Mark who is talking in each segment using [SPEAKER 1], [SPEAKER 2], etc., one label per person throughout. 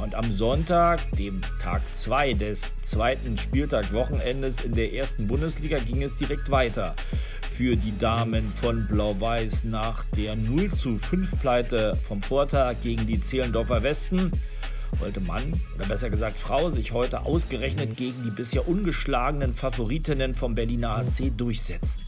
[SPEAKER 1] Und am Sonntag, dem Tag 2 des zweiten Spieltag-Wochenendes in der ersten Bundesliga, ging es direkt weiter. Für die Damen von Blau-Weiß nach der 0 zu 5 Pleite vom Vortag gegen die Zehlendorfer Westen wollte Mann, oder besser gesagt Frau, sich heute ausgerechnet gegen die bisher ungeschlagenen Favoritinnen vom Berliner AC durchsetzen.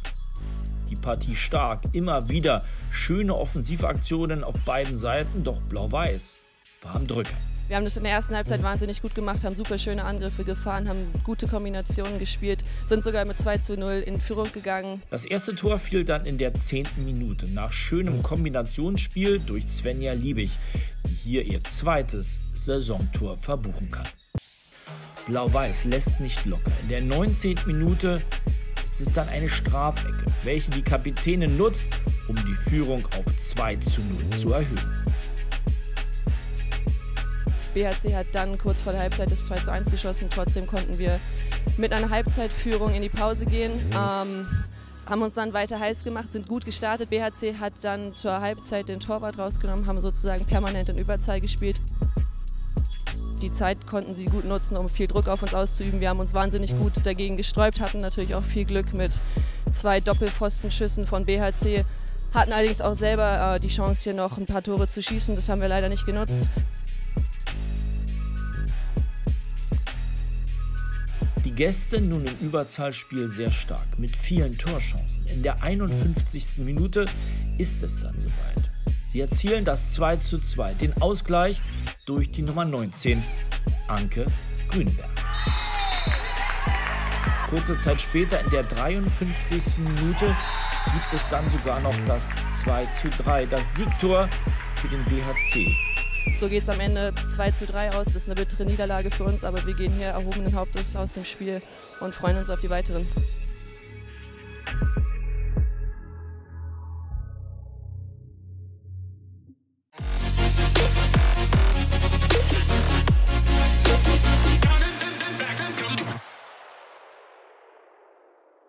[SPEAKER 1] Die Partie stark, immer wieder schöne Offensivaktionen auf beiden Seiten, doch Blau-Weiß war am Drücker.
[SPEAKER 2] Wir haben das in der ersten Halbzeit wahnsinnig gut gemacht, haben super schöne Angriffe gefahren, haben gute Kombinationen gespielt, sind sogar mit 2 zu 0 in Führung gegangen.
[SPEAKER 1] Das erste Tor fiel dann in der zehnten Minute nach schönem Kombinationsspiel durch Svenja Liebig, die hier ihr zweites Saisontor verbuchen kann. Blau-Weiß lässt nicht locker. In der 19. Minute ist es dann eine Strafecke, welche die Kapitänin nutzt, um die Führung auf 2 zu 0 zu erhöhen.
[SPEAKER 2] BHC hat dann kurz vor der Halbzeit das 2 zu 1 geschossen. Trotzdem konnten wir mit einer Halbzeitführung in die Pause gehen. Ähm, haben uns dann weiter heiß gemacht, sind gut gestartet. BHC hat dann zur Halbzeit den Torwart rausgenommen, haben sozusagen permanent in Überzahl gespielt. Die Zeit konnten sie gut nutzen, um viel Druck auf uns auszuüben. Wir haben uns wahnsinnig gut dagegen gesträubt, hatten natürlich auch viel Glück mit zwei Doppelpfostenschüssen von BHC, hatten allerdings auch selber äh, die Chance, hier noch ein paar Tore zu schießen. Das haben wir leider nicht genutzt.
[SPEAKER 1] Gäste nun im Überzahlspiel sehr stark, mit vielen Torchancen. In der 51. Minute ist es dann soweit. Sie erzielen das 2 zu 2, den Ausgleich durch die Nummer 19, Anke Grünberg. Kurze Zeit später, in der 53. Minute, gibt es dann sogar noch das 2 zu 3, das Siegtor für den BHC.
[SPEAKER 2] So geht es am Ende 2 zu 3 aus. Das ist eine bittere Niederlage für uns, aber wir gehen hier erhobenen Hauptes aus dem Spiel und freuen uns auf die weiteren.